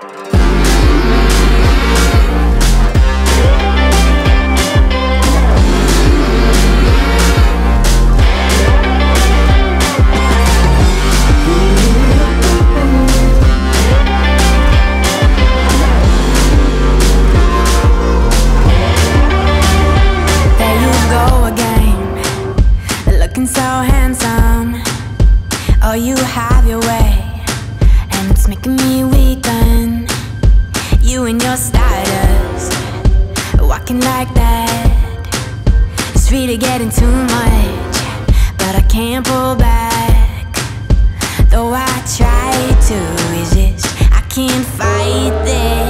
There you go again, looking so handsome. Oh, you have your way, and it's making me weaken stardust Walking like that. It's really getting too much But I can't pull back. Though I try to resist I can't fight this.